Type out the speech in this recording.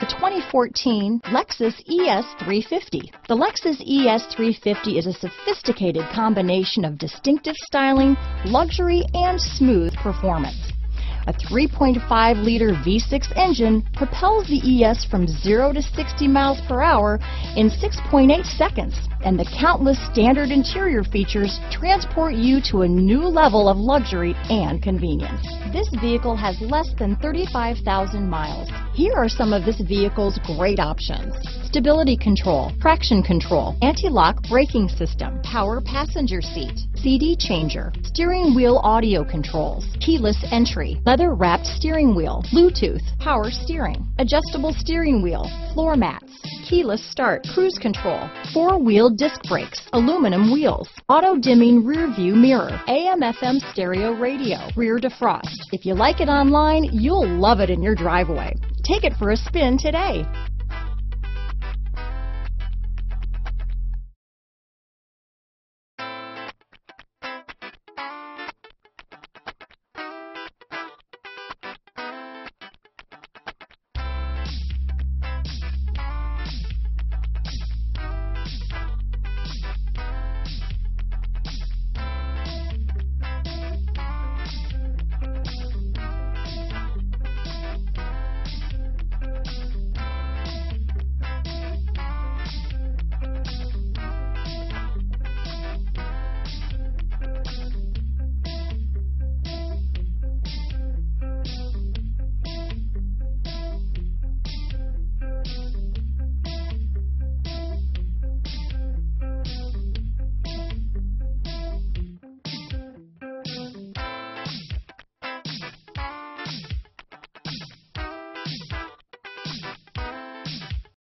The 2014 Lexus ES350. The Lexus ES350 is a sophisticated combination of distinctive styling, luxury, and smooth performance. A 3.5-liter V6 engine propels the ES from 0 to 60 miles per hour in 6.8 seconds, and the countless standard interior features transport you to a new level of luxury and convenience. This vehicle has less than 35,000 miles. Here are some of this vehicle's great options. Stability control, traction control, anti-lock braking system, power passenger seat, CD changer, steering wheel audio controls, keyless entry, leather wrapped steering wheel, Bluetooth, power steering, adjustable steering wheel, floor mats, keyless start, cruise control, four-wheel disc brakes, aluminum wheels, auto-dimming rear view mirror, AM FM stereo radio, rear defrost. If you like it online, you'll love it in your driveway. Take it for a spin today.